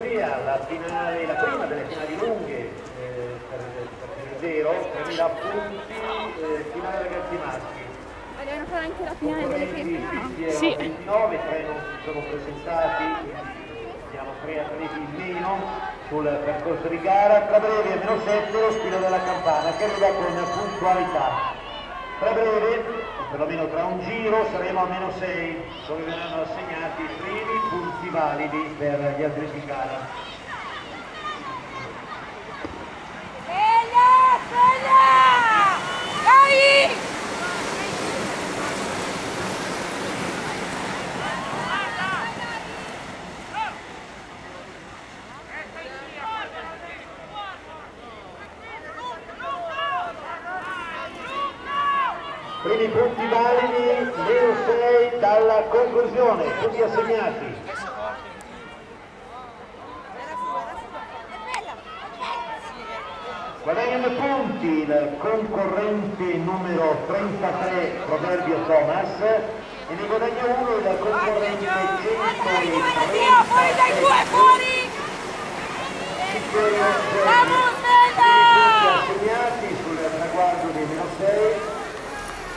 La, finale, la prima delle finali lunghe eh, per, per il zero, 3000 punti, eh, finale ragazzi maschi. Vogliono fare anche la finale delle femmine, no? Sì. 29, tre non si sono presentati, siamo tre atleti in meno sul percorso di gara, tra breve meno 7 lo spino della campana che arriva con puntualità. Tra breve, perlomeno tra un giro, saremo a meno 6, dove verranno assegnati i primi punti validi per gli atleti gara. Primi punti validi, meno 6 dalla conclusione, tutti assegnati. Guadagnano punti il concorrente numero 33 Proverbio Thomas e ne guadagna uno il concorrente 130 Fuori dai due, fuori! Vamos, Stella! assegnati sul traguardo dei meno 6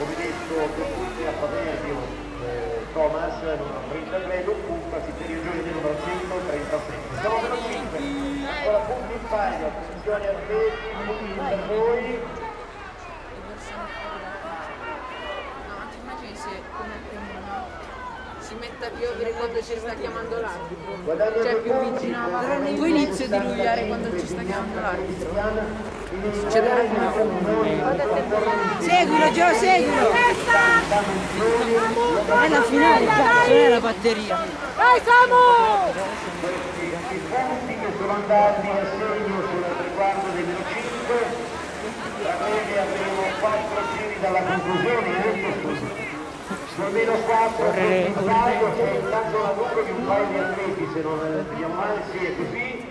come detto punti a Proverbio eh, Thomas numero 33 un punto a Siterio Giorgio numero 137 siamo meno 5 ancora punti in paio attenzione atleti punti per voi. Si mette a piovere quando ci sta chiamando l'arbitro? Cioè più vicino a inizio a 75, diluviare quando ci sta chiamando l'arbitro. Succederà Seguilo Gio, seguilo! È la finale, cazzo, non è la batteria. Dai, Samu! i punti che sono andati a segno sul riguardo dei meno 5 tra breve avremo 4 giri dalla conclusione eh, sul- sul meno 4 in palio c'è intanto la lunga di un paio di atleti se non male sì è così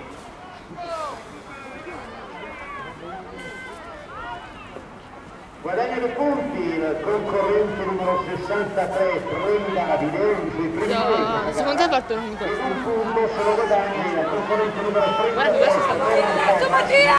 Guadagnano punti il concorrente numero 63, Trenda di Devi sui primi No, due secondo te ha fatto un e un punto se lo guadagna il concorrente numero 33, Guarda, questo sta!